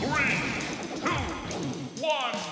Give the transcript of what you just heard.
Three, two, one.